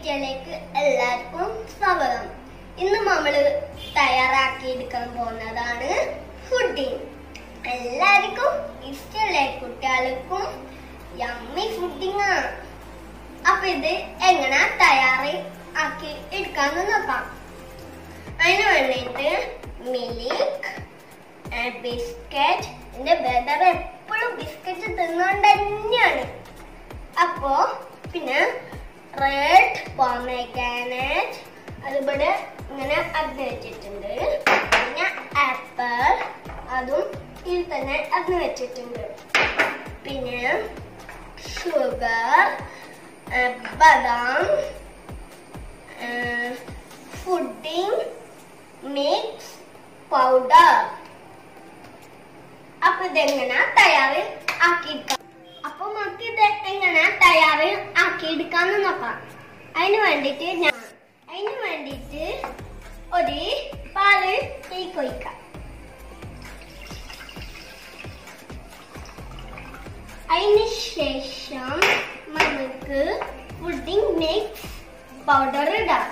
കിച്ചണിലേക്ക് എല്ലാവർക്കും സ്വാഗതം. ഇന്ന് നമ്മൾ തയ്യാറാക്കി എടുക്കാൻ പോകുന്നതാണ് ഫുഡിങ് എല്ലാവർക്കും ഇഷ്ടമുള്ള കുട്ടികൾക്കും യമ്മി ഫുഡിങ് ആണ് അപ്പൊ ഇത് എങ്ങനെ തയ്യാറി ആക്കി എടുക്കാന്ന് നോക്കാം. അതിന് വേണ്ടിയിട്ട് മിൽക്ക് ബിസ്ക്കറ്റ് എന്റെ ബ്രദർ എപ്പോഴും ബിസ്ക്കറ്റ് തിന്നുകൊണ്ട് തന്നെയാണ്. അപ്പോ പിന്നെ റേ പോമഗ്രാനറ്റ് അതുപോലെ ഇങ്ങനെ അഗ്നി വെച്ചിട്ടുണ്ട്. പിന്നെ ആപ്പിൾ അതും ഇതിൽ തന്നെ അഗ്നി വെച്ചിട്ടുണ്ട്. പിന്നെ ഷുഗർ ബദാം ഫുഡിങ് മിക്സ് പൗഡർ അപ്പൊ ഇതെങ്ങനെ തയ്യാറിൽ ആക്കിയെടുക്കാം അപ്പൊ നമുക്ക് ഇത് എങ്ങനെ തയ്യാറിൽ ആക്കിയെടുക്കാന്ന് നോക്കാം. അതിന് വേണ്ടിട്ട് ഞാൻ അതിന് വേണ്ടിട്ട് ഒരു പാൽ കേക്ക് ഒഴിക്കാം അതിന് ശേഷം നമുക്ക് പുഡിംഗ് മിക്സ് പൗഡർ ഇടാം.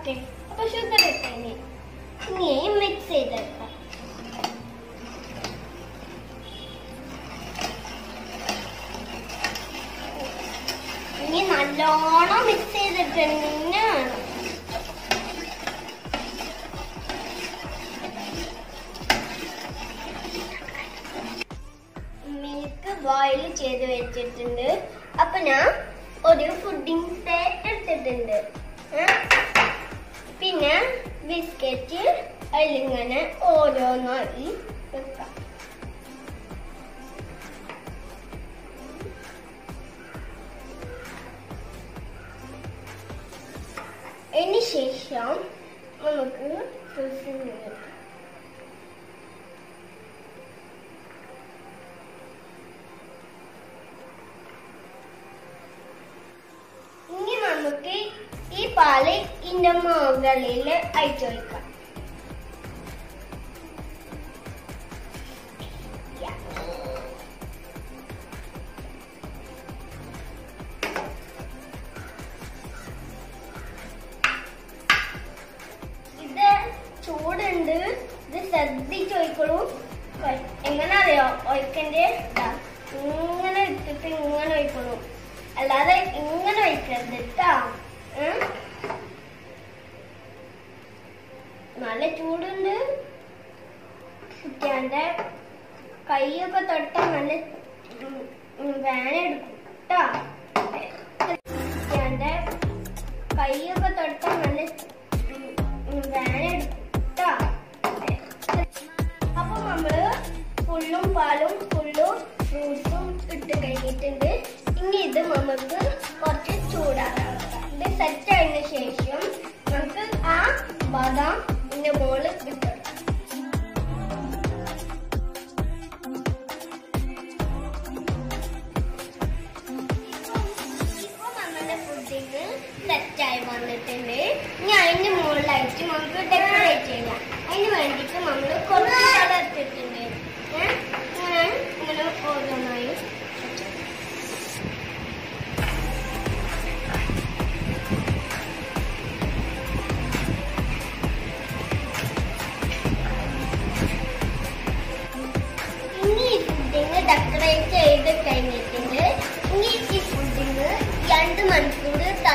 ഓക്കെ അപ്പൊ ഷുഗർ ഇട്ടേ ഇനി മിക്സ് ചെയ്തെടുക്കാം. ഇനി നല്ലോണം മിക്സ് ചെയ്തിട്ട് മിൽക്ക് ബോയിൽ ചെയ്ത് വെച്ചിട്ടുണ്ട്. അപ്പൊ ഞാൻ ഒരു ഫുഡിംഗ് പ്ലേറ്റ് എടുത്തിട്ടുണ്ട്? പിന്നെ ബിസ്ക്കറ്റ് അതിലിങ്ങനെ ഓരോന്നായി വെക്കാം അതിന് ശേഷം നമുക്ക് ഫ്രിഡ്ജിൽ വെക്കാം ഇനി നമുക്ക് ഈ പാൽ ഇതിന്റെ മുകളിൽ അയച്ചു വയ്ക്കാം ഇത് ചൂടുണ്ട്. ഇത് ശ്രദ്ധിച്ച് ഒഴിക്കോളൂ എങ്ങനെ അറിയോ ഒഴിക്കന്റെ ഇങ്ങനെ ഇട്ടിട്ട് ഇങ്ങനെ ഒഴിക്കോളൂ അല്ലാതെ ഇങ്ങനെ ഒഴിക്കരുത് കേട്ടാ നല്ല ചൂടുണ്ട്. കുട്ടിയാന്റെ കൈയൊക്കെ തൊട്ട നല്ല ഉം, ഉം, വേന എടുക്കും കുട്ടിയാന്റെ കൈയൊക്കെ തൊട്ട നല്ല ഉം, ഉം, വേന എടുക്കും കേട്ടാ അപ്പൊ നമ്മൾ ഫുള്ളും പാലും ഫുള്ളും ഫ്രൂട്ട്സും ഇട്ട് കഴിഞ്ഞിട്ടുണ്ട്. ഇനി ഇത് നമുക്ക് കുറച്ച് ചൂടാക്കാം. ഇത് സെറ്റ് ആയതിനു ശേഷം നമുക്ക് ആ ബദാം ഇതിന്റെ ബോൾ സെറ്റായി വന്നിട്ടുണ്ട്. ഇനി അതിന്റെ മുകളിലായിട്ട് നമുക്ക് ഡെക്കറേറ്റ് ചെയ്യാം. അതിന് വേണ്ടിയിട്ട് നമ്മൾ കുറച്ച്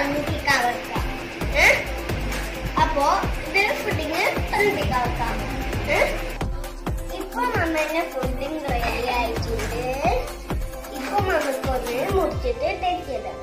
തണുപ്പിക്കാൻ വെക്കാം അപ്പോ ഇത് ഫുഡിങ് തണുപ്പിക്കാൻ വെക്കാം? ഇപ്പൊ നമ്മന്റെ ഫുഡിങ് റെഡി ആയിട്ടുണ്ട്. ഇപ്പൊ നമുക്കൊന്ന് മുറിച്ചിട്ട് ടേസ്റ്റ് ചെയ്താൽ